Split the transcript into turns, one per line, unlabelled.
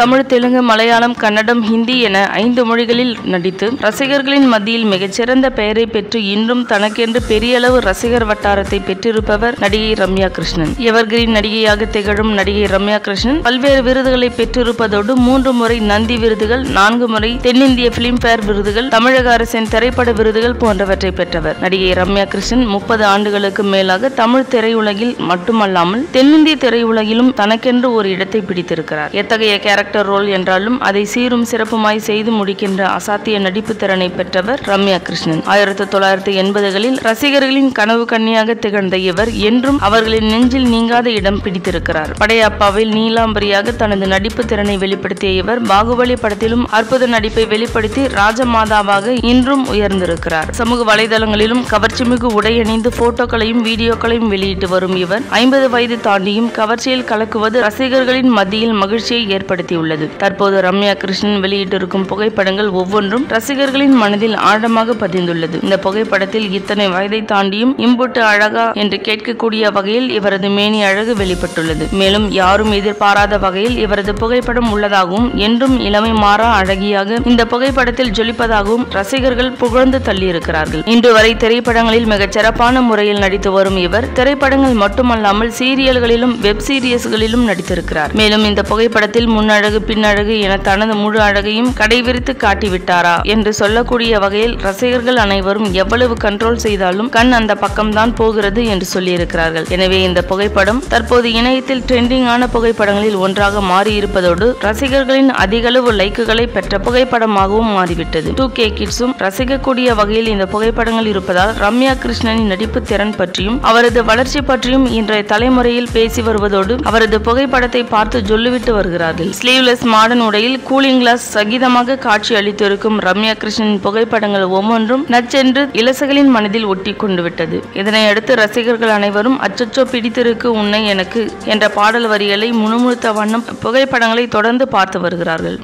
தமிழ் தெலுங்கு மலையாளம் கன்னடம் ஹிந்தி என ஐந்து மொழிகளில் நடித்து ரசிகர்களின் மத்தியில் மிகச்சிறந்த பெயரை பெற்று இன்றும் தனக்கென்று பெரிய அளவு ரசிகர் வட்டாரத்தை பெற்றிருப்பவர் நடிகை ரம்யா கிருஷ்ணன். எவர்கிரீன் நடிகையாக திகழும் நடிகை ரம்யா கிருஷ்ணன் பல்வேறு விருதுகளை பெற்றிருப்பதோடு மூன்று முறை நந்தி விருதுகள் நான்கு முறை தென்னிந்திய பிலிம்பேர் விருதுகள் தமிழக அரசின் திரைப்பட விருதுகள் போன்றவற்றை பெற்றவர். நடிகை ரம்யா கிருஷ்ணன் முப்பது ஆண்டுகளுக்கு மேலாக தமிழ் திரையுலகில் மட்டுமல்லாமல் தென்னிந்திய திரையுலகிலும் தனக்கென்று ஒரு இடத்தை பிடித்திருக்கிறார். எத்தகைய கேரக்டர் ரோல் என்றாலும் அதை சீரும் சிறப்புமாய் செய்து முடிக்கின்ற அசாத்திய நடிப்பு திறனை பெற்றவர் ரம்யா கிருஷ்ணன். ஆயிரத்தி தொள்ளாயிரத்தி எண்பதுகளில் ரசிகர்களின் கனவு கன்னியாக திகழ்ந்த இவர் என்றும் அவர்களின் நெஞ்சில் நீங்காத இடம் பிடித்திருக்கிறார். படையப்பாவில் நீலாம்பரியாக தனது நடிப்பு திறனை வெளிப்படுத்திய இவர் பாகுபலி படத்திலும் அற்புத நடிப்பை வெளிப்படுத்தி ராஜமாதாவாக இன்றும் உயர்ந்திருக்கிறார். சமூக வலைதளங்களிலும் கவர்ச்சிமிகு உடை அணிந்து போட்டோக்களையும் வீடியோக்களையும் வெளியிட்டு வரும் இவர் ஐம்பது வயது தாண்டியும் கவர்ச்சியில் கலக்குவது ரசிகர்களின் மத்தியில் மகிழ்ச்சியை ஏற்படுத்தி உள்ளது தற்போது ரம்யா கிருஷ்ணன் வெளியிட்டிருக்கும் புகைப்படங்கள் ஒவ்வொன்றும் ரசிகர்களின் மனதில் ஆழமாக பதிந்துள்ளது. இந்த புகைப்படத்தில் இத்தனை வயதை தாண்டியும் இம்புட்டு அழகா என்று கேட்கக்கூடிய வகையில் இவரது மேனி அழகு வெளிப்பட்டுள்ளது. மேலும் யாரும் எதிர்பாராத வகையில் இவரது புகைப்படம் உள்ளதாகவும் என்றும் இளமை மாறா அழகியாக இந்த புகைப்படத்தில் ஜொலிப்பதாகவும் ரசிகர்கள் புகழ்ந்து தள்ளியிருக்கிறார்கள். இன்று வரை திரைப்படங்களில் மிகச் சிறப்பான முறையில் நடித்து வரும் இவர் திரைப்படங்கள் மட்டுமல்லாமல் சீரியல்களிலும் வெப் சீரியஸ்களிலும் நடித்திருக்கிறார். மேலும் இந்த புகைப்படத்தில் முன்னழகு பின்னழகு என தனது முழு அழகையும் கடைவிரித்து காட்டிவிட்டாரா என்று சொல்லக்கூடிய வகையில் ரசிகர்கள் அனைவரும் எவ்வளவு கண்ட்ரோல் செய்தாலும் கண் அந்த பக்கம்தான் போகிறது என்று சொல்லியிருக்கிறார்கள். எனவே இந்த புகைப்படம் தற்போது இணையத்தில் ட்ரெண்டிங்கான புகைப்படங்களில் ஒன்றாக மாறியிருப்பதோடு ரசிகர்களின் அதிகளவு லைக்குகளை பெற்ற புகைப்படமாகவும் மாறிவிட்டது. டூ கே கிட்ஸும் ரசிக்கக்கூடிய வகையில் இந்த புகைப்படங்கள் இருப்பதால் ரம்யா கிருஷ்ணனின் நடிப்பு திறன் பற்றியும் அவரது வளர்ச்சி பற்றியும் இன்றைய தலைமுறையில் பேசி வருவதோடு அவரது புகைப்படத்தை பார்த்து சொல்லிவிட்டு வருகிறார்கள். ஸ்லீவ்லெஸ் மாடர்ன் உடையில் கூலிங் கிளாஸ் சகிதமாக காட்சி அளித்திருக்கும் ரம்யா கிருஷ்ணன் புகைப்படங்கள் ஒவ்வொன்றும் நச்சென்று இலசைகளின் மனதில் ஒட்டி கொண்டு விட்டது. இதனை அடுத்து ரசிகர்கள் அனைவரும் அச்சச்சோ பிடித்திருக்கு உன்னை எனக்கு என்ற பாடல் வரிகளை முணுமுணுத்த வண்ணம் புகைப்படங்களை தொடர்ந்து பார்த்து வருகிறார்கள்.